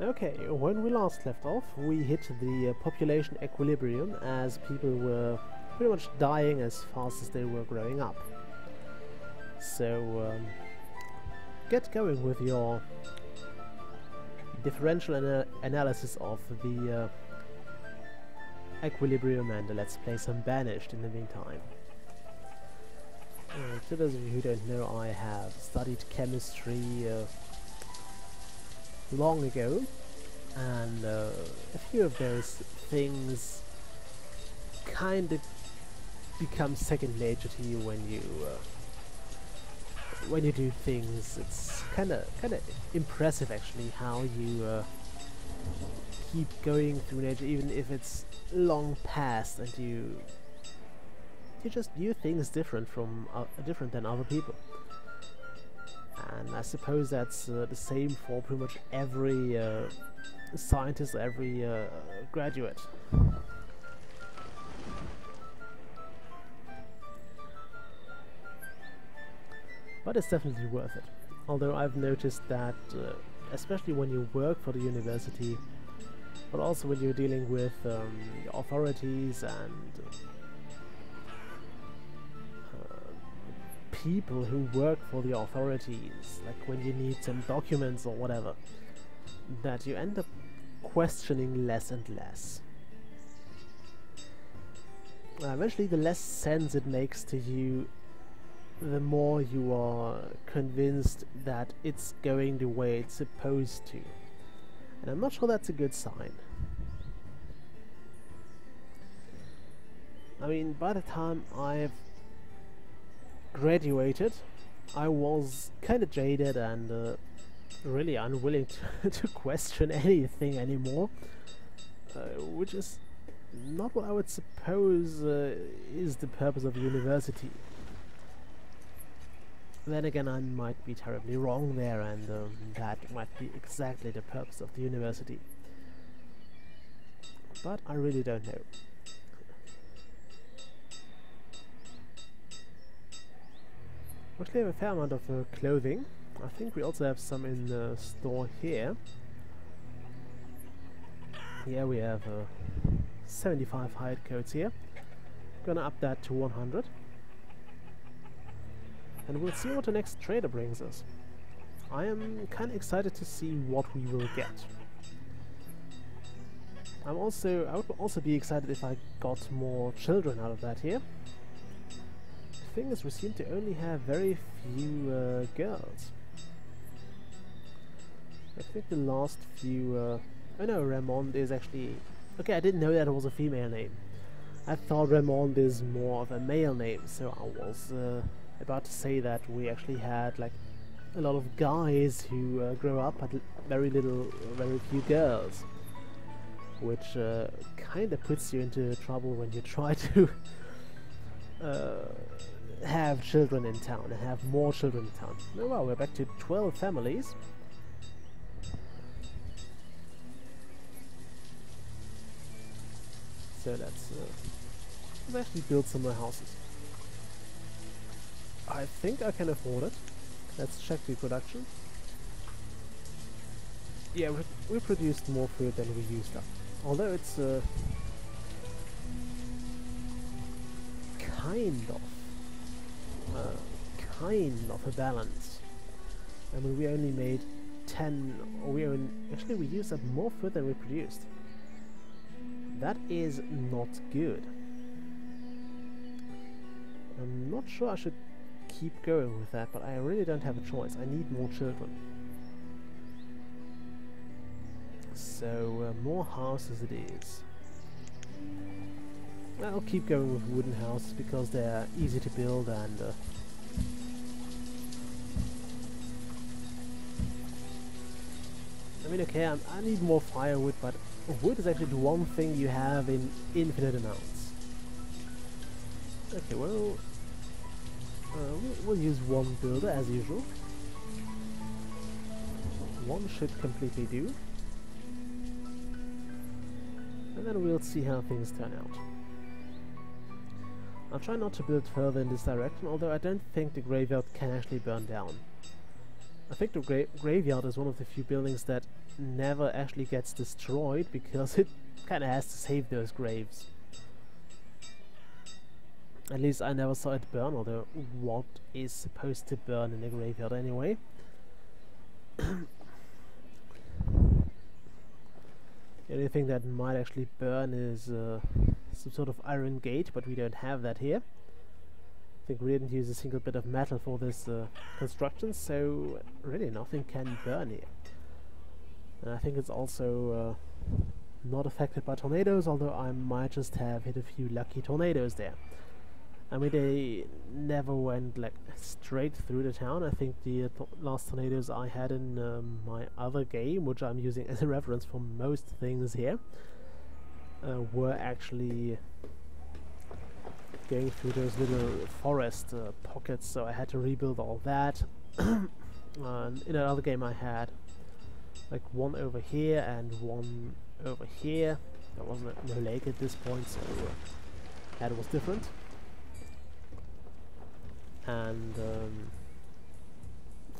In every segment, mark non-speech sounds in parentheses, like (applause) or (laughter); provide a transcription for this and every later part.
Okay, when we last left off, we hit the uh, population equilibrium as people were pretty much dying as fast as they were growing up. So, um, get going with your differential ana analysis of the uh, equilibrium and let's play some Banished in the meantime. Uh, to those of you who don't know, I have studied chemistry uh, long ago, and uh, a few of those things kind of become second nature to you when you uh, when you do things. It's kind of kind of impressive actually how you uh, keep going through nature, even if it's long past and you you just view things different from uh, different than other people and I suppose that's uh, the same for pretty much every uh, scientist, every uh, graduate. But it's definitely worth it. Although I've noticed that, uh, especially when you work for the university, but also when you're dealing with um, authorities and people who work for the authorities, like when you need some documents or whatever, that you end up questioning less and less. Uh, eventually the less sense it makes to you, the more you are convinced that it's going the way it's supposed to. And I'm not sure that's a good sign. I mean, by the time I've graduated, I was kind of jaded and uh, really unwilling to, (laughs) to, question anything anymore, uh, which is not what I would suppose uh, is the purpose of university. Then again, I might be terribly wrong there, and um, that might be exactly the purpose of the university. But I really don't know. We actually, have a fair amount of uh, clothing. I think we also have some in the store here. Yeah, we have uh, 75 hide coats here. Gonna up that to 100. And we'll see what the next trader brings us. I am kinda excited to see what we will get. I'm also I would also be excited if I got more children out of that here thing is we seem to only have very few uh, girls. I think the last few... Uh, oh no, is actually... Okay, I didn't know that it was a female name. I thought Raymond is more of a male name, so I was uh, about to say that we actually had like a lot of guys who uh, grow up at very little, very few girls. Which uh, kind of puts you into trouble when you try to (laughs) uh, have children in town and have more children in town. Well, we're back to 12 families. So let's, uh, let's actually build some more houses. I think I can afford it. Let's check the production. Yeah, we, we produced more food than we used up. Although it's uh, kind of kind of a balance. I mean, we only made 10, or we only, actually we used up more food than we produced. That is not good. I'm not sure I should keep going with that, but I really don't have a choice. I need more children. So, uh, more houses it is. I'll keep going with wooden houses because they're easy to build and uh, I mean okay I'm, i need more firewood but wood is actually the one thing you have in infinite amounts. Okay well uh, we'll, we'll use one builder as usual. One should completely do. And then we'll see how things turn out. I'll try not to build further in this direction, although I don't think the graveyard can actually burn down. I think the gra graveyard is one of the few buildings that never actually gets destroyed (laughs) because it kinda has to save those graves. At least I never saw it burn, although what is supposed to burn in a graveyard anyway? (coughs) the only thing that might actually burn is uh, some sort of iron gate, but we don't have that here. I think we didn't use a single bit of metal for this uh, construction, so really nothing can burn here. And I think it's also uh, not affected by tornadoes, although I might just have hit a few lucky tornadoes there. I mean, they never went like straight through the town. I think the uh, th last tornadoes I had in um, my other game, which I'm using as a reference for most things here, uh, were actually going through those little forest uh, pockets. So I had to rebuild all that. (clears throat) And in another game, I had like one over here and one over here. There wasn't lake at this point, so that was different and um,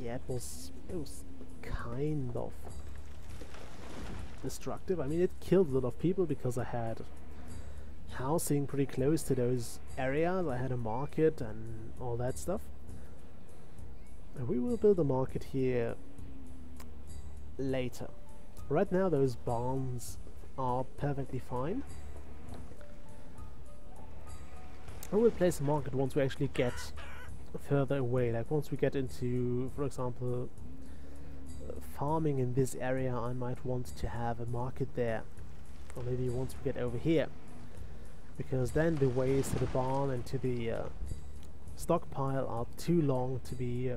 yeah, it was it was kind of destructive. I mean, it killed a lot of people because I had housing pretty close to those areas. I had a market and all that stuff. And we will build a market here later. Right now, those barns are perfectly fine. I will place a market once we actually get further away. Like once we get into, for example, farming in this area, I might want to have a market there. Or maybe once we get over here. Because then the ways to the barn and to the uh, stockpile are too long to be uh,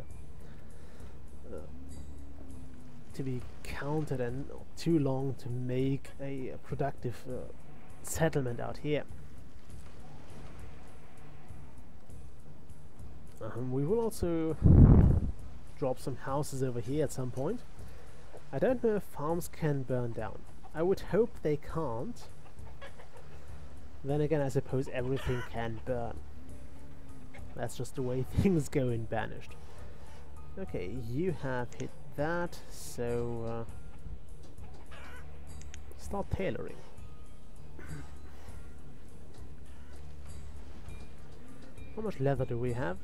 uh to be counted and too long to make a, productive uh, settlement out here. Um, we will also drop some houses over here at some point. I don't know if farms can burn down. I would hope they can't. Then again, I suppose everything can burn. That's just the way (laughs) things go in Banished. Okay, you have hit that, so uh, start tailoring. How much leather do we have?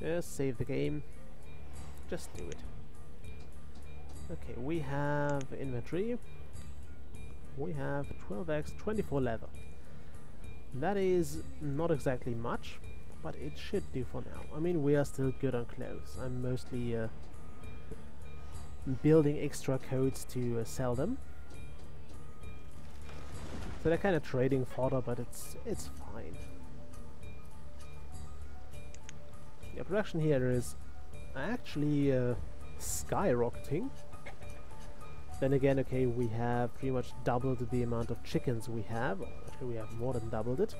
Just save the game. Just do it. Okay, we have inventory. We have 12x, 24 leather. That is not exactly much, but it should do for now. I mean, we are still good on clothes. I'm mostly uh, building extra coats to uh, sell them. So they're kind of trading fodder, but it's it's fine. Yeah, production here is actually uh, skyrocketing. Then again, okay, we have pretty much doubled the amount of chickens we have. Actually, we have more than doubled it.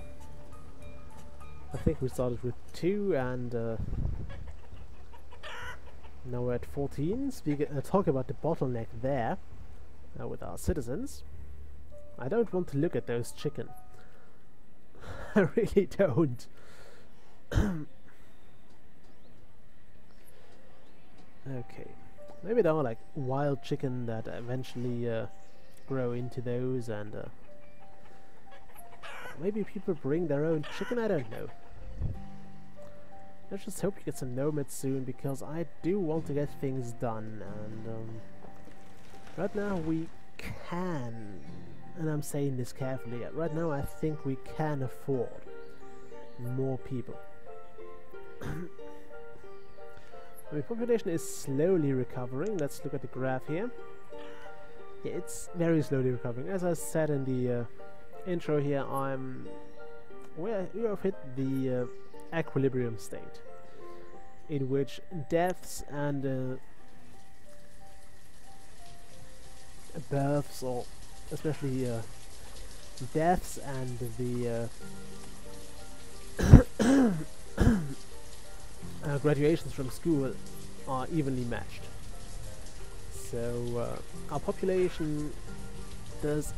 I think we started with two and uh, now we're at 14. Speak uh, talk about the bottleneck there uh, with our citizens. I don't want to look at those chicken. (laughs) I really don't. (clears throat) Okay. Maybe there are like wild chicken that eventually uh, grow into those and uh, maybe people bring their own chicken, I don't know. Let's just hope you get some nomads soon because I do want to get things done and um, right now we can, and I'm saying this carefully, right now I think we can afford more people. (clears throat) The population is slowly recovering. Let's look at the graph here. Yeah, it's very slowly recovering. As I said in the uh, intro here, I'm we have hit the uh, equilibrium state, in which deaths and uh, births, or especially uh, deaths and the (coughs) uh, graduations from school are evenly matched. So uh, our population does,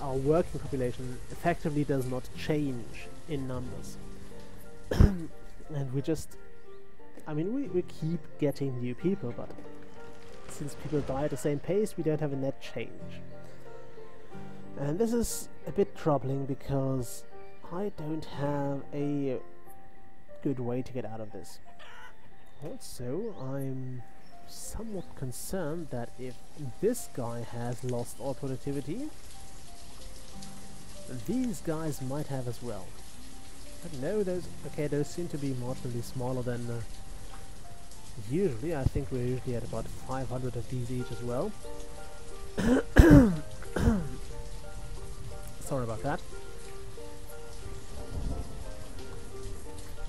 our working population effectively does not change in numbers. (clears throat) and we just, I mean, we, we keep getting new people, but since people die at the same pace, we don't have a net change. And this is a bit troubling because I don't have a good way to get out of this. Also, I'm somewhat concerned that if this guy has lost all productivity, these guys might have as well. But no, those okay, those seem to be marginally smaller than uh, usually. I think we're usually at about 500 of these each as well. (coughs) (coughs) Sorry about that.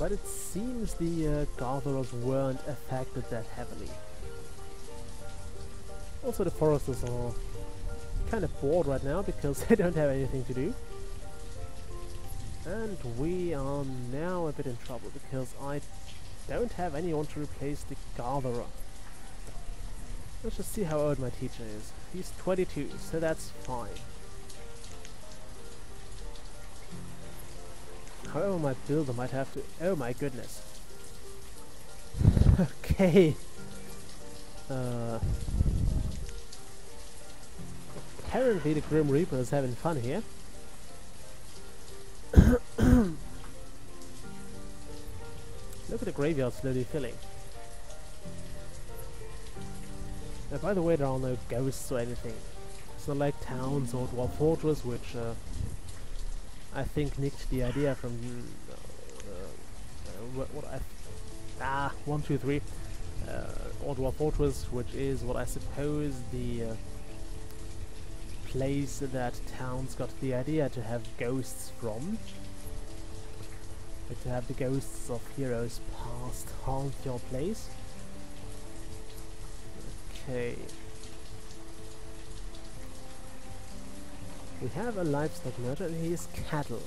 But it seems the uh, weren't affected that heavily. Also the foresters are kind of bored right now because (laughs) they don't have anything to do. And we are now a bit in trouble because I don't have anyone to replace the Gatherer. Let's just see how old my teacher is. He's 22, so that's fine. However, my builder might have to... Oh my goodness. (laughs) okay. Uh, apparently the Grim Reaper is having fun here. (coughs) Look at the graveyard slowly filling. Now, by the way, there are no ghosts or anything. It's not like towns or Dwarf Fortress, which uh, I think nicked the idea from uh, what, what, I ah one two three uh, Dwarf Fortress, which is what I suppose the uh, place that towns got the idea to have ghosts from to have the ghosts of heroes past haunt your place. Okay. We have a livestock merchant and he is cattle.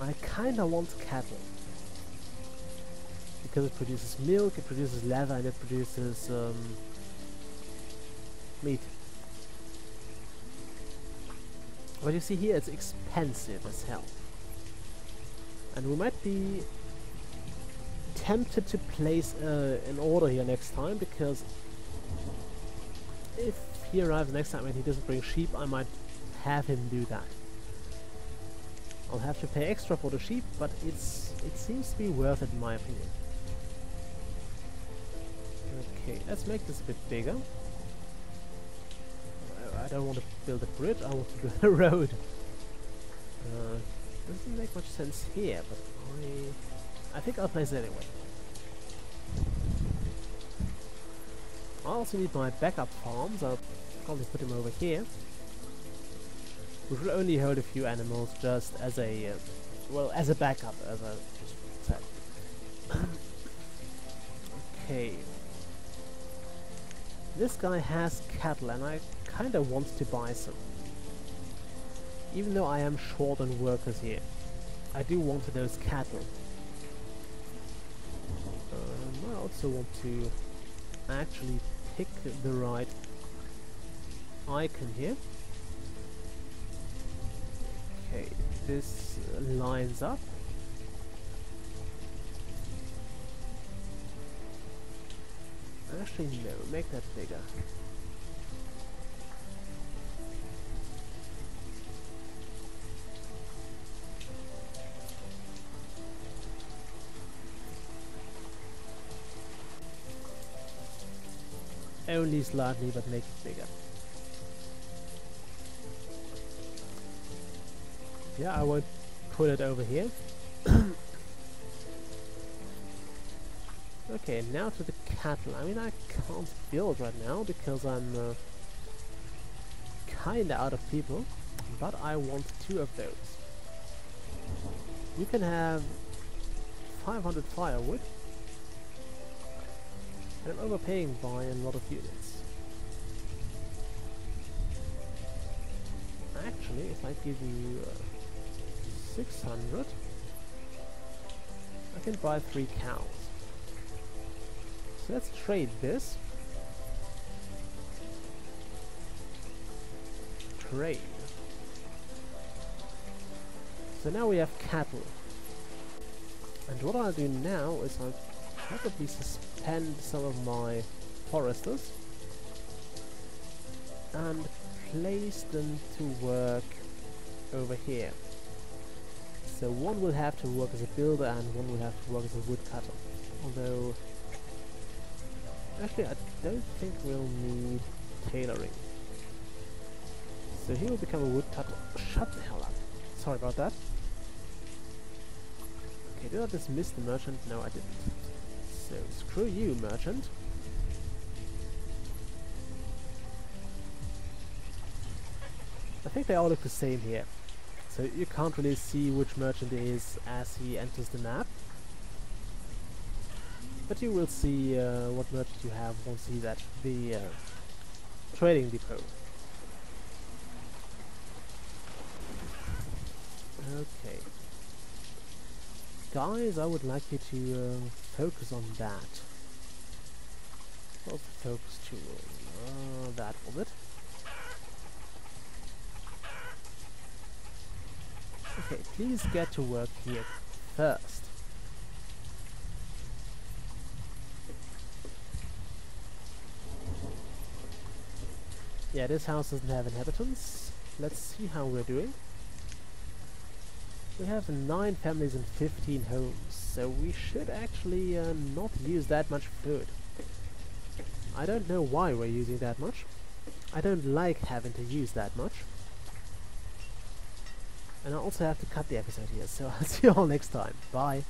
I kinda want cattle. Because it produces milk, it produces leather and it produces um, meat. But you see here it's expensive as hell. And we might be tempted to place uh, an order here next time, because if he arrives next time and he doesn't bring sheep, I might have him do that. I'll have to pay extra for the sheep, but it's it seems to be worth it in my opinion. Okay, let's make this a bit bigger. I don't want to build a bridge, I want to build (laughs) a road. Uh, doesn't make much sense here, but I... I think I'll place it anyway. I also need my backup farms, I'll probably put them over here. Which will only hold a few animals just as a... Uh, well, as a backup, as I just said. okay. This guy has cattle and I kinda want to buy some. Even though I am short on workers here, I do want those cattle. Um, I also want to actually pick the right icon here. Okay, this lines up. Actually, no, make that bigger. Only slightly, but make it bigger. Yeah, I won't put it over here. (coughs) okay, now to the cattle. I mean, I can't build right now because I'm uh, kinda out of people, but I want two of those. You can have 500 firewood and I'm overpaying by a lot of units. Actually, if I give you uh, 600, I can buy three cows. So let's trade this. Trade. So now we have cattle. And what I'll do now is I'll probably suspend some of my foresters and place them to work over here. So one will have to work as a builder and one will have to work as a woodcutter. Although, actually I don't think we'll need tailoring. So he will become a woodcutter. Shut the hell up. Sorry about that. Okay, did I dismiss the merchant? No, I didn't. So, screw you, merchant. I think they all look the same here. So you can't really see which merchant is as he enters the map. But you will see uh, what merchant you have once he's at the uh, trading depot. Okay. Guys, I would like you to uh, focus on that. The focus tool? Uh, that was it. Okay, please get to work here first. Yeah, this house doesn't have inhabitants. Let's see how we're doing. We have 9 families and 15 homes, so we should actually uh, not use that much food. I don't know why we're using that much. I don't like having to use that much. And I also have to cut the episode here, so (laughs) I'll see you all next time. Bye!